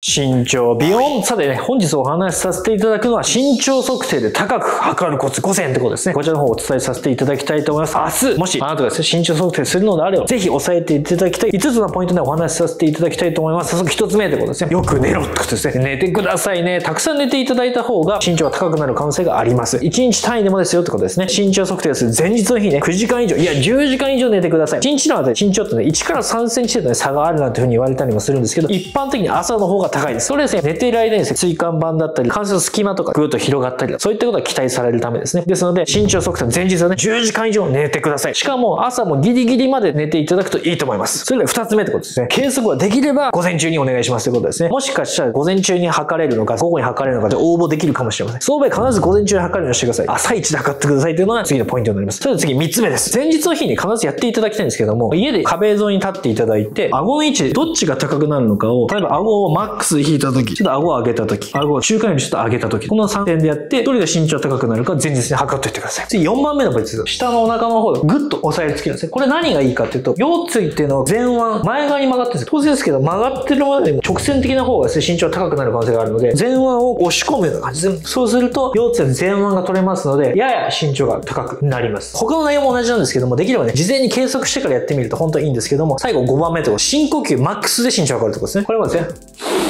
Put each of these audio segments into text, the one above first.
身長ビヨンさてね、本日お話しさせていただくのは身長測定で高く測るコツ5選ってことですね。こちらの方をお伝えさせていただきたいと思います。明日、もしあなたがですね、身長測定するのであれば、ぜひ押さえていただきたい5つのポイントでお話しさせていただきたいと思います。早速1つ目ってことですね。よく寝ろってことですね。寝てくださいね。たくさん寝ていただいた方が身長が高くなる可能性があります。1日単位でもですよってことですね。身長測定する前日の日ね、9時間以上、いや10時間以上寝てください。1日の間で身長ってね、1から3センチ程度で差があるなんていうふうに言われたりもするんですけど、一般的に朝の方が高いです。それですね、寝ている間にですね、椎間板だったり、関節の隙間とかぐーっと広がったりそういったことが期待されるためですね。ですので、身長測定の前日はね、10時間以上寝てください。しかも、朝もギリギリまで寝ていただくといいと思います。それでは2つ目ってことですね。計測はできれば、午前中にお願いしますということですね。もしかしたら、午前中に測れるのか、午後に測れるのかで応募できるかもしれません。その場合、必ず午前中に測るようにしてください。朝一で測ってくださいというのが次のポイントになります。それでは次3つ目です。前日の日に必ずやっていただきたいんですけども、家で壁沿いに立っていただいて、顎の位置でどっちが高くなるのかを、例えば顎をマックスで引いた時、ちょっと顎を上げた時、時、顎を中間よりちょっと上げた時、この3点でやって、どれが身長高くなるか前日に測っといてください。次4番目のポイントです。下のお腹の方でぐっと押さえつけるんですね。これ何がいいかっていうと、腰椎っていうのは前腕、前側に曲がってるんです当然ですけど、曲がってるまでに直線的な方がですね、身長高くなる可能性があるので、前腕を押し込むような感じで、そうすると、腰椎の前腕が取れますので、やや身長が高くなります。他の内容も同じなんですけども、できればね、事前に計測してからやってみると本当にいいんですけども、最後5番目と深呼吸マックスで身長が上がるところですね。これもですね、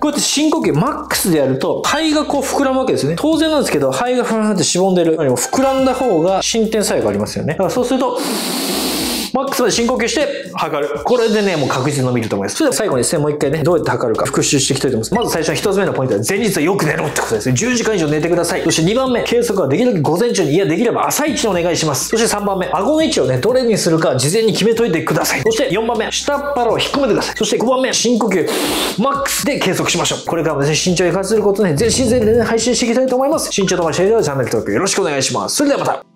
こうやって深呼吸マックスでやると肺がこう膨らむわけですね。当然なんですけど肺がふらふらってしぼんでるよりも膨らんだ方が進展作用がありますよね。だからそうするとマックスまで深呼吸して測る。これでね、もう確実に伸びると思います。それでは最後にですね、もう一回ね、どうやって測るか復習していきたいと思います。まず最初の一つ目のポイントは、前日はよく寝ろってことですね。10時間以上寝てください。そして2番目、計測はできるだけ午前中に、いや、できれば朝一にお願いします。そして3番目、顎の位置をね、どれにするか事前に決めといてください。そして4番目、下っ腹を引っ込めてください。そして5番目、深呼吸、マックスで計測しましょう。これからもですね、身長を生かせることね、全自然でね、配信していきたいと思います。身長とましではチャンネル登録よろしくお願いします。それではまた